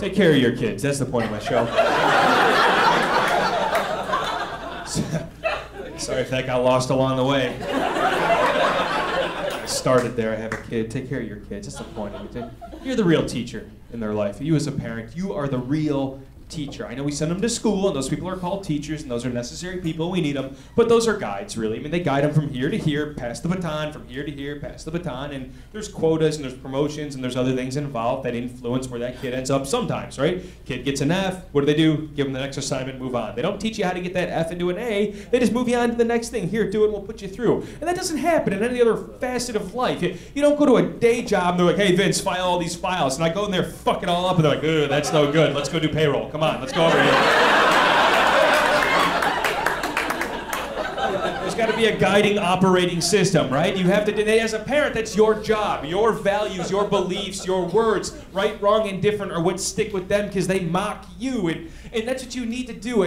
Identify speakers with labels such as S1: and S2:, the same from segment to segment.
S1: Take care of your kids. That's the point of my show. Sorry if that got lost along the way. I started there. I have a kid. Take care of your kids. That's the point of it. You're the real teacher in their life. You, as a parent, you are the real teacher. I know we send them to school, and those people are called teachers, and those are necessary people. We need them, but those are guides, really. I mean, they guide them from here to here, pass the baton, from here to here, pass the baton, and there's quotas and there's promotions and there's other things involved that influence where that kid ends up sometimes, right? Kid gets an F. What do they do? Give them the next assignment, move on. They don't teach you how to get that F into an A. They just move you on to the next thing. Here, do it, we'll put you through. And that doesn't happen in any other facet of life. You, don't go to a day job and they're like, hey, Vince, file all these files. And I go in there, fuck it all up, and they're like, Ugh, that's no good. Let's go do payroll. Come on, let's go over here. There's got to be a guiding operating system, right? You have to, as a parent, that's your job. Your values, your beliefs, your words, right, wrong, and different are what stick with them because they mock you. And, and that's what you need to do.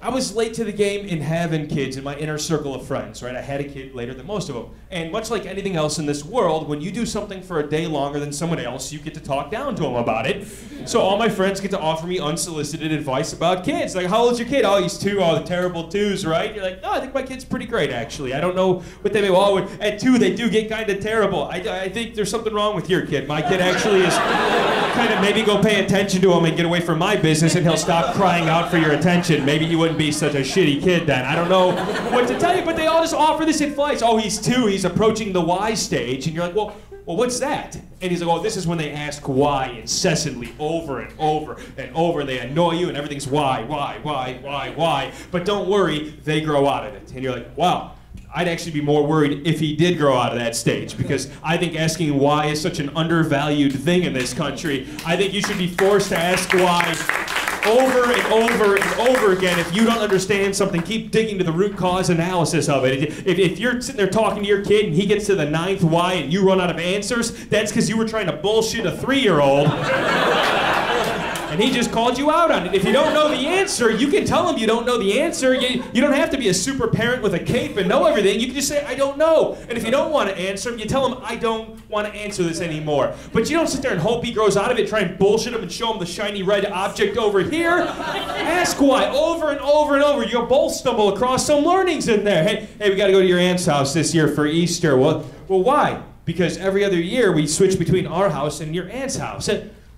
S1: I was late to the game in having kids in my inner circle of friends, right? I had a kid later than most of them. And much like anything else in this world, when you do something for a day longer than someone else, you get to talk down to them about it. So all my friends get to offer me unsolicited advice about kids. Like, how old's your kid? Oh, he's two. Oh, the terrible twos, right? You're like, no, I think my kid's pretty great, actually. I don't know what they may. Well, oh, at two, they do get kind of terrible. I, I think there's something wrong with your kid. My kid actually is kind of maybe go pay attention to him and get away from my business, and he'll stop crying out for your attention. Maybe you wouldn't be such a shitty kid then. I don't know what to tell you, but they all just offer this advice. Oh, he's two. He's approaching the why stage, and you're like, well well, what's that? And he's like, oh, this is when they ask why incessantly over and over and over. They annoy you and everything's why, why, why, why, why. But don't worry, they grow out of it. And you're like, wow, I'd actually be more worried if he did grow out of that stage because I think asking why is such an undervalued thing in this country. I think you should be forced to ask why over and over and over again. If you don't understand something, keep digging to the root cause analysis of it. If, if you're sitting there talking to your kid and he gets to the ninth why and you run out of answers, that's because you were trying to bullshit a three year old and he just called you out on it. If you don't know the answer, you can tell him you don't know the answer. You, you don't have to be a super parent with a cape and know everything. You can just say, I don't know. And if you don't want to answer him, you tell him, I don't want to answer this anymore. But you don't sit there and hope he grows out of it, try and bullshit him and show him the shiny red object over here. Ask why over and over and over. You'll both stumble across some learnings in there. Hey, hey, we got to go to your aunt's house this year for Easter. Well, well, why? Because every other year we switch between our house and your aunt's house.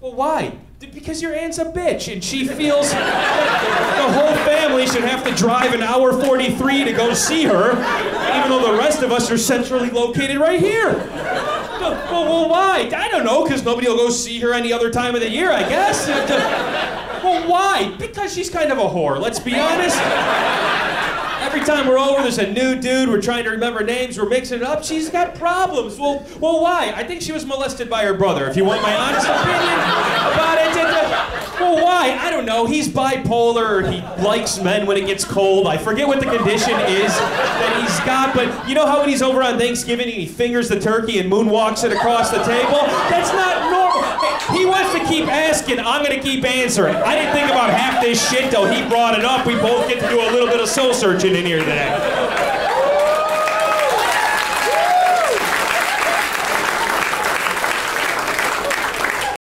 S1: Well, why? Because your aunt's a bitch and she feels the whole family should have to drive an hour 43 to go see her, even though the rest of us are centrally located right here. Well, well why? I don't know, because nobody will go see her any other time of the year, I guess. Well, why? Because she's kind of a whore, let's be honest. Every time we're over, there's a new dude. We're trying to remember names. We're mixing it up. She's got problems. Well, well, why? I think she was molested by her brother. If you want my honest opinion about it, well, why? I don't know. He's bipolar. He likes men when it gets cold. I forget what the condition is that he's got. But you know how when he's over on Thanksgiving, he fingers the turkey and moonwalks it across the table. That's not. He wants to keep asking. I'm gonna keep answering. I didn't think about half this shit till he brought it up. We both get to do a little bit of soul searching in here today.